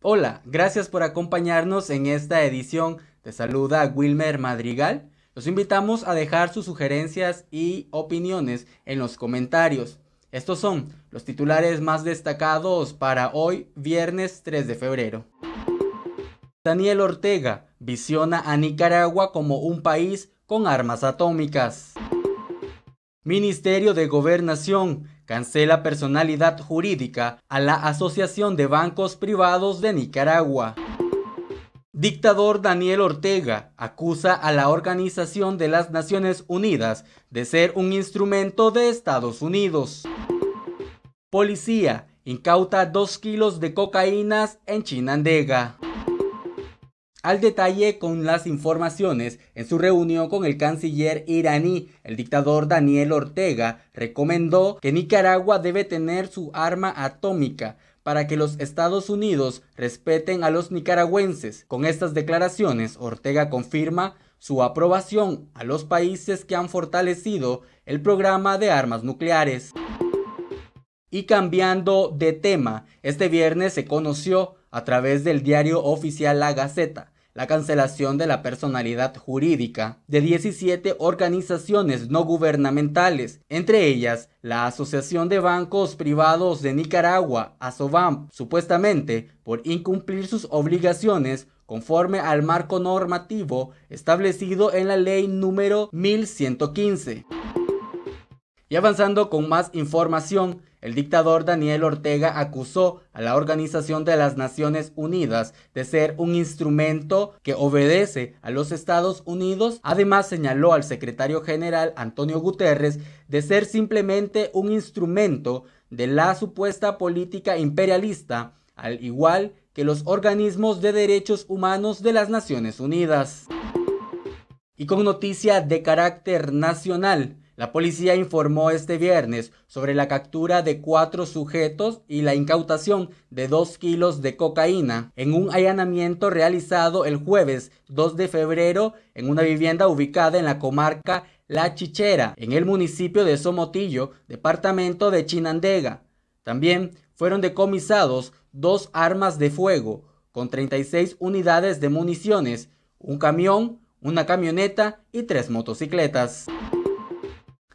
Hola, gracias por acompañarnos en esta edición. Te saluda Wilmer Madrigal. Los invitamos a dejar sus sugerencias y opiniones en los comentarios. Estos son los titulares más destacados para hoy, viernes 3 de febrero. Daniel Ortega visiona a Nicaragua como un país con armas atómicas. Ministerio de Gobernación cancela personalidad jurídica a la Asociación de Bancos Privados de Nicaragua. Dictador Daniel Ortega acusa a la Organización de las Naciones Unidas de ser un instrumento de Estados Unidos. Policía incauta dos kilos de cocaínas en Chinandega al detalle con las informaciones. En su reunión con el canciller iraní, el dictador Daniel Ortega recomendó que Nicaragua debe tener su arma atómica para que los Estados Unidos respeten a los nicaragüenses. Con estas declaraciones, Ortega confirma su aprobación a los países que han fortalecido el programa de armas nucleares. Y cambiando de tema, este viernes se conoció a través del diario oficial La Gaceta la cancelación de la personalidad jurídica de 17 organizaciones no gubernamentales, entre ellas la Asociación de Bancos Privados de Nicaragua, ASOBAM, supuestamente por incumplir sus obligaciones conforme al marco normativo establecido en la ley número 1115. Y avanzando con más información, el dictador Daniel Ortega acusó a la Organización de las Naciones Unidas de ser un instrumento que obedece a los Estados Unidos. Además señaló al secretario general Antonio Guterres de ser simplemente un instrumento de la supuesta política imperialista, al igual que los organismos de derechos humanos de las Naciones Unidas. Y con noticia de carácter nacional, la policía informó este viernes sobre la captura de cuatro sujetos y la incautación de dos kilos de cocaína en un allanamiento realizado el jueves 2 de febrero en una vivienda ubicada en la comarca La Chichera, en el municipio de Somotillo, departamento de Chinandega. También fueron decomisados dos armas de fuego con 36 unidades de municiones, un camión, una camioneta y tres motocicletas.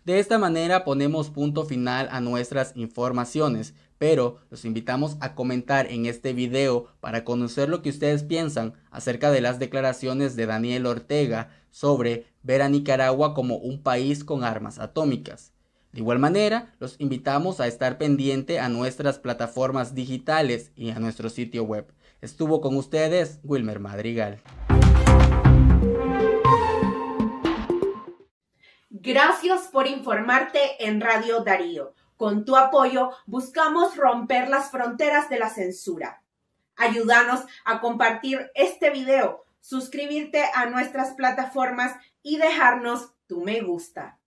De esta manera ponemos punto final a nuestras informaciones, pero los invitamos a comentar en este video para conocer lo que ustedes piensan acerca de las declaraciones de Daniel Ortega sobre ver a Nicaragua como un país con armas atómicas. De igual manera, los invitamos a estar pendiente a nuestras plataformas digitales y a nuestro sitio web. Estuvo con ustedes Wilmer Madrigal. Gracias por informarte en Radio Darío. Con tu apoyo buscamos romper las fronteras de la censura. Ayúdanos a compartir este video, suscribirte a nuestras plataformas y dejarnos tu me gusta.